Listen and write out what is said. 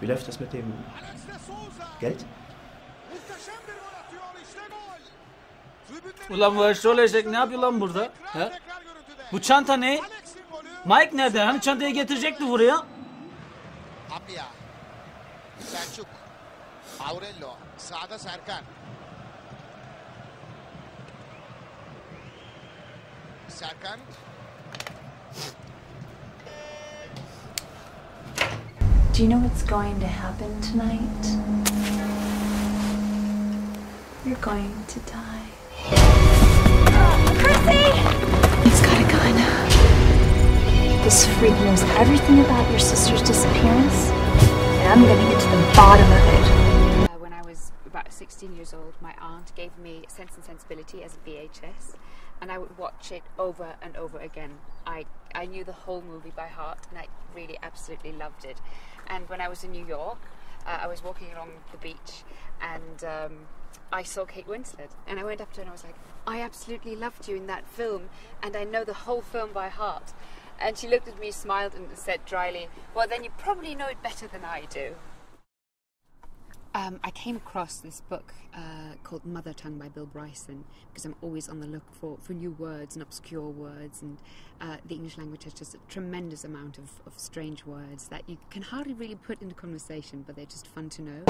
Wie läuft das mit dem Geld? Ulan bu eşrol eşek ne yapıyor lan burada? He? Bu çanta ne? Mike nerede? Hani çantayı getirecekti buraya? Apia. Selçuk. Aurello. Sağda Serkan. Serkan. Do you know what's going to happen tonight? You're going to die. Chrissy! He's got a gun. This freak knows everything about your sister's disappearance, and I'm gonna get to the bottom of it. Uh, when I was about 16 years old, my aunt gave me Sense and Sensibility as a VHS, and I would watch it over and over again. I, I knew the whole movie by heart, and I really absolutely loved it. And when I was in New York, uh, I was walking along the beach, and um, I saw Kate Winslet, and I went up to her and I was like, I absolutely loved you in that film, and I know the whole film by heart. And she looked at me, smiled, and said dryly, Well, then you probably know it better than I do. Um, I came across this book uh, called Mother Tongue by Bill Bryson because I'm always on the look for, for new words and obscure words, and uh, the English language has just a tremendous amount of, of strange words that you can hardly really put into conversation, but they're just fun to know.